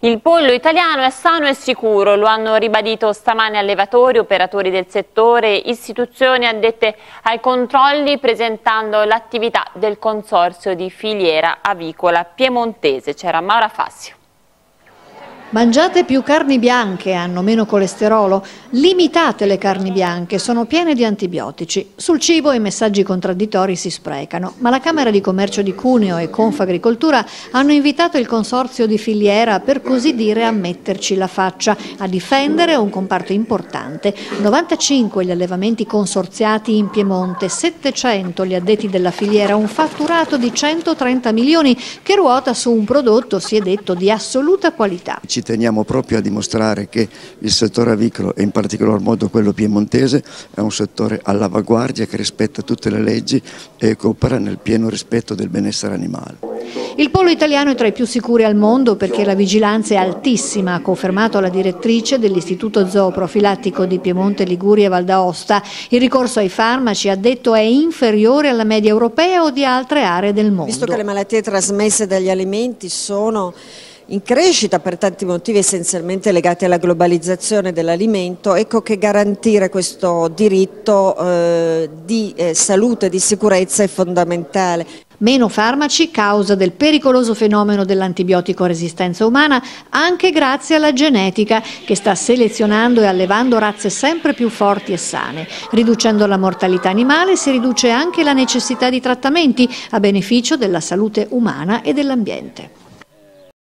Il pollo italiano è sano e sicuro, lo hanno ribadito stamane allevatori, operatori del settore, istituzioni addette ai controlli presentando l'attività del consorzio di filiera avicola piemontese. C'era Maura Fassio. Mangiate più carni bianche, hanno meno colesterolo. Limitate le carni bianche, sono piene di antibiotici. Sul cibo i messaggi contraddittori si sprecano, ma la Camera di Commercio di Cuneo e Confagricoltura hanno invitato il consorzio di filiera per così dire a metterci la faccia, a difendere un comparto importante. 95 gli allevamenti consorziati in Piemonte, 700 gli addetti della filiera, un fatturato di 130 milioni che ruota su un prodotto, si è detto, di assoluta qualità. Ci teniamo proprio a dimostrare che il settore avicolo e in particolar modo quello piemontese è un settore all'avanguardia che rispetta tutte le leggi e che opera nel pieno rispetto del benessere animale. Il pollo italiano è tra i più sicuri al mondo perché la vigilanza è altissima, ha confermato la direttrice dell'Istituto Zooprofilattico di Piemonte, Liguria e Val d'Aosta. Il ricorso ai farmaci, ha detto, è inferiore alla media europea o di altre aree del mondo. Visto che le malattie trasmesse dagli alimenti sono in crescita per tanti motivi essenzialmente legati alla globalizzazione dell'alimento, ecco che garantire questo diritto eh, di eh, salute e di sicurezza è fondamentale. Meno farmaci causa del pericoloso fenomeno dell'antibiotico resistenza umana anche grazie alla genetica che sta selezionando e allevando razze sempre più forti e sane. Riducendo la mortalità animale si riduce anche la necessità di trattamenti a beneficio della salute umana e dell'ambiente.